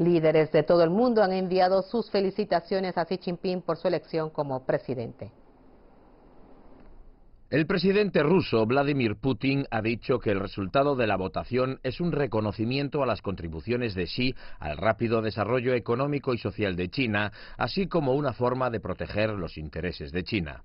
Líderes de todo el mundo han enviado sus felicitaciones a Xi Jinping por su elección como presidente. El presidente ruso Vladimir Putin ha dicho que el resultado de la votación es un reconocimiento a las contribuciones de Xi al rápido desarrollo económico y social de China, así como una forma de proteger los intereses de China.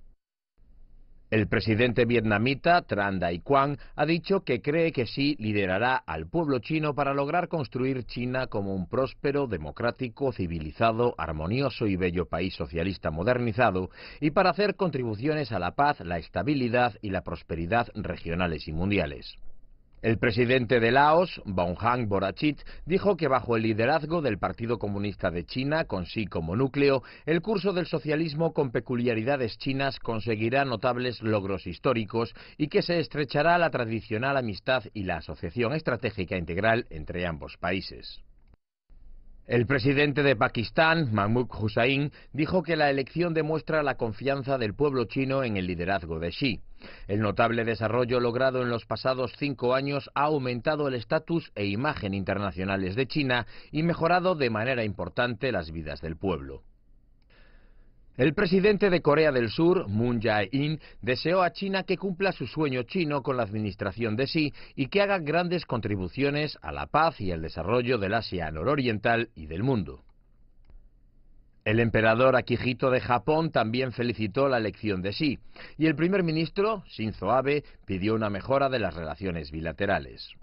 El presidente vietnamita Tran Dai Quang ha dicho que cree que Xi liderará al pueblo chino para lograr construir China como un próspero, democrático, civilizado, armonioso y bello país socialista modernizado y para hacer contribuciones a la paz, la estabilidad y la prosperidad regionales y mundiales. El presidente de Laos, Bonghang Borachit, dijo que bajo el liderazgo del Partido Comunista de China, con sí como núcleo, el curso del socialismo con peculiaridades chinas conseguirá notables logros históricos y que se estrechará la tradicional amistad y la asociación estratégica integral entre ambos países. El presidente de Pakistán, Mahmoud Hussain, dijo que la elección demuestra la confianza del pueblo chino en el liderazgo de Xi. El notable desarrollo logrado en los pasados cinco años ha aumentado el estatus e imagen internacionales de China y mejorado de manera importante las vidas del pueblo. El presidente de Corea del Sur, Moon Jae-in, deseó a China que cumpla su sueño chino con la administración de Xi y que haga grandes contribuciones a la paz y el desarrollo del Asia nororiental y del mundo. El emperador Akihito de Japón también felicitó la elección de Xi y el primer ministro, Shinzo Abe, pidió una mejora de las relaciones bilaterales.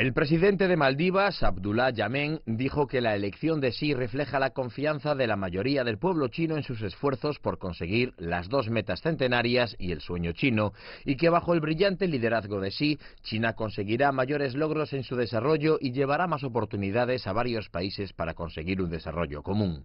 El presidente de Maldivas, Abdullah Yamen, dijo que la elección de Xi refleja la confianza de la mayoría del pueblo chino en sus esfuerzos por conseguir las dos metas centenarias y el sueño chino, y que bajo el brillante liderazgo de Xi, China conseguirá mayores logros en su desarrollo y llevará más oportunidades a varios países para conseguir un desarrollo común.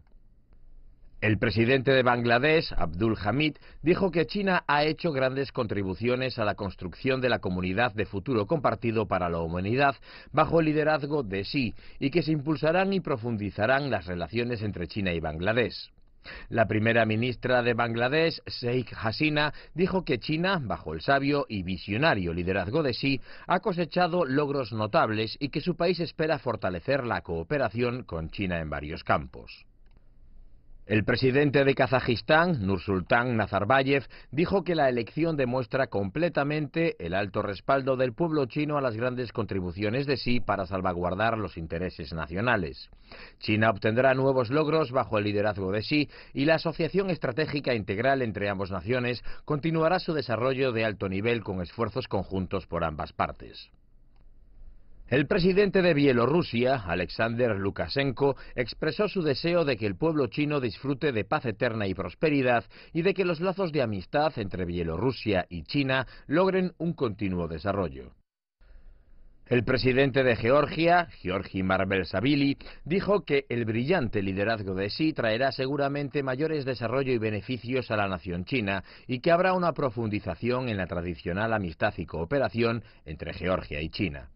El presidente de Bangladesh, Abdul Hamid, dijo que China ha hecho grandes contribuciones a la construcción de la comunidad de futuro compartido para la humanidad bajo el liderazgo de Xi y que se impulsarán y profundizarán las relaciones entre China y Bangladesh. La primera ministra de Bangladesh, Sheikh Hasina, dijo que China, bajo el sabio y visionario liderazgo de Xi, ha cosechado logros notables y que su país espera fortalecer la cooperación con China en varios campos. El presidente de Kazajistán, Nursultán Nazarbayev, dijo que la elección demuestra completamente el alto respaldo del pueblo chino a las grandes contribuciones de sí para salvaguardar los intereses nacionales. China obtendrá nuevos logros bajo el liderazgo de Xi y la asociación estratégica integral entre ambas naciones continuará su desarrollo de alto nivel con esfuerzos conjuntos por ambas partes. El presidente de Bielorrusia, Alexander Lukashenko, expresó su deseo de que el pueblo chino disfrute de paz eterna y prosperidad y de que los lazos de amistad entre Bielorrusia y China logren un continuo desarrollo. El presidente de Georgia, Georgi Marvel-Savili, dijo que el brillante liderazgo de Xi traerá seguramente mayores desarrollo y beneficios a la nación china y que habrá una profundización en la tradicional amistad y cooperación entre Georgia y China.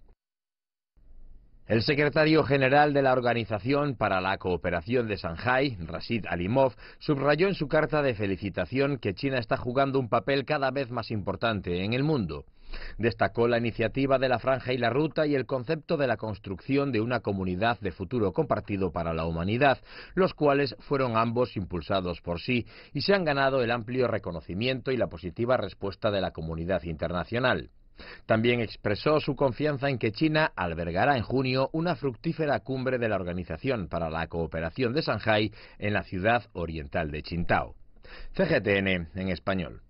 El secretario general de la Organización para la Cooperación de Shanghái, Rashid Alimov, subrayó en su carta de felicitación que China está jugando un papel cada vez más importante en el mundo. Destacó la iniciativa de la Franja y la Ruta y el concepto de la construcción de una comunidad de futuro compartido para la humanidad, los cuales fueron ambos impulsados por sí y se han ganado el amplio reconocimiento y la positiva respuesta de la comunidad internacional. También expresó su confianza en que China albergará en junio una fructífera cumbre de la Organización para la Cooperación de Shanghái en la ciudad oriental de Qingdao. CGTN en español.